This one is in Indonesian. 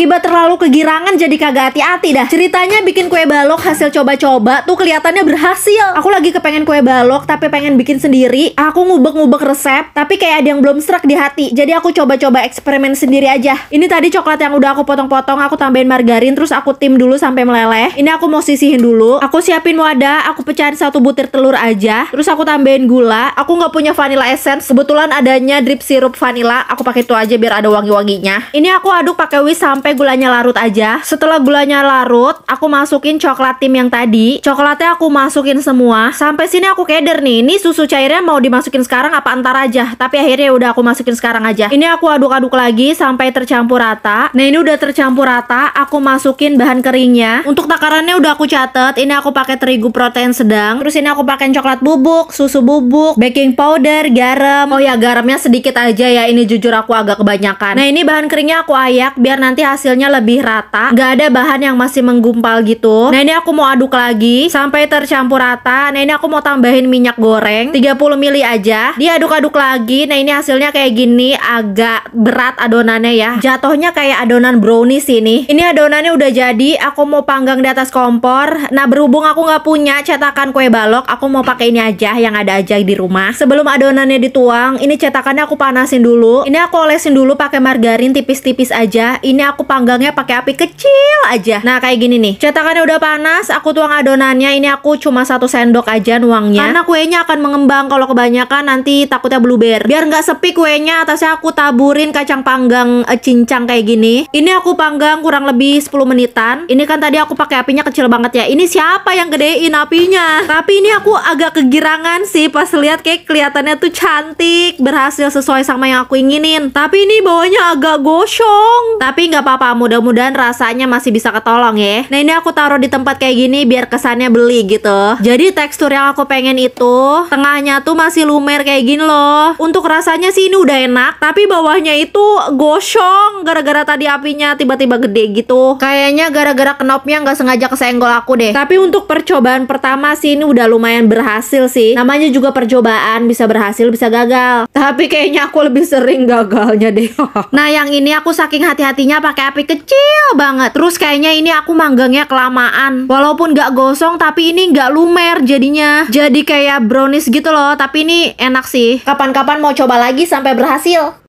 Akibat terlalu kegirangan jadi kagak hati-hati dah. Ceritanya bikin kue balok hasil coba-coba tuh kelihatannya berhasil. Aku lagi kepengen kue balok tapi pengen bikin sendiri. Aku ngubek-ngubek resep tapi kayak ada yang belum serak di hati. Jadi aku coba-coba eksperimen sendiri aja. Ini tadi coklat yang udah aku potong-potong, aku tambahin margarin terus aku tim dulu sampai meleleh. Ini aku mau sisihin dulu. Aku siapin wadah, aku pecahin satu butir telur aja. Terus aku tambahin gula. Aku nggak punya vanilla essence. Kebetulan adanya drip sirup vanilla. Aku pakai itu aja biar ada wangi-wanginya. Ini aku aduk pakai whisk sampai gulanya larut aja. Setelah gulanya larut, aku masukin coklat tim yang tadi. Coklatnya aku masukin semua. Sampai sini aku keder nih. Ini susu cairnya mau dimasukin sekarang apa antar aja. Tapi akhirnya udah aku masukin sekarang aja. Ini aku aduk-aduk lagi sampai tercampur rata. Nah ini udah tercampur rata. Aku masukin bahan keringnya. Untuk takarannya udah aku catet. Ini aku pakai terigu protein sedang. Terus ini aku pakai coklat bubuk, susu bubuk, baking powder, garam. Oh ya garamnya sedikit aja ya. Ini jujur aku agak kebanyakan. Nah ini bahan keringnya aku ayak biar nanti hasilnya lebih rata. Gak ada bahan yang masih menggumpal gitu. Nah ini aku mau aduk lagi sampai tercampur rata. Nah ini aku mau tambahin minyak goreng 30 ml aja. Diaduk-aduk lagi. Nah ini hasilnya kayak gini agak berat adonannya ya. Jatuhnya kayak adonan brownies ini. Ini adonannya udah jadi. Aku mau panggang di atas kompor. Nah berhubung aku nggak punya cetakan kue balok, aku mau pakai ini aja yang ada aja di rumah. Sebelum adonannya dituang, ini cetakannya aku panasin dulu. Ini aku olesin dulu pakai margarin tipis-tipis aja. Ini aku panggangnya pakai api kecil aja. Nah kayak gini nih. Cetakannya udah panas, aku tuang adonannya. Ini aku cuma satu sendok aja nuangnya. Karena kuenya akan mengembang kalau kebanyakan nanti takutnya blueberry. Biar nggak sepi kuenya, atasnya aku taburin kacang panggang eh, cincang kayak gini. Ini aku panggang kurang lebih 10 menitan. Ini kan tadi aku pakai apinya kecil banget ya. Ini siapa yang gedein apinya? Tapi ini aku agak kegirangan sih pas lihat kayak kelihatannya tuh cantik, berhasil sesuai sama yang aku inginin. Tapi ini bawahnya agak gosong. Tapi nggak apa-apa, mudah-mudahan rasanya masih bisa ketolong ya. Nah ini aku taruh di tempat kayak gini biar kesannya beli gitu. Jadi tekstur yang aku pengen itu tengahnya tuh masih lumer kayak gini loh. Untuk rasanya sih ini udah enak, tapi bawahnya itu gosong gara-gara tadi apinya tiba-tiba gede gitu. Kayaknya gara-gara knopnya nggak sengaja kesenggol aku deh. Tapi untuk percobaan pertama sih ini udah lumayan berhasil sih. Namanya juga percobaan, bisa berhasil bisa gagal. Tapi kayaknya aku lebih sering gagalnya deh. nah yang ini aku saking hati-hatinya pakai api kecil banget. Terus kayaknya ini aku manggangnya kelamaan. Walaupun nggak gosong tapi ini nggak lumer jadinya. Jadi kayak brownies gitu loh. Tapi ini enak sih. Kapan-kapan mau coba lagi sampai berhasil.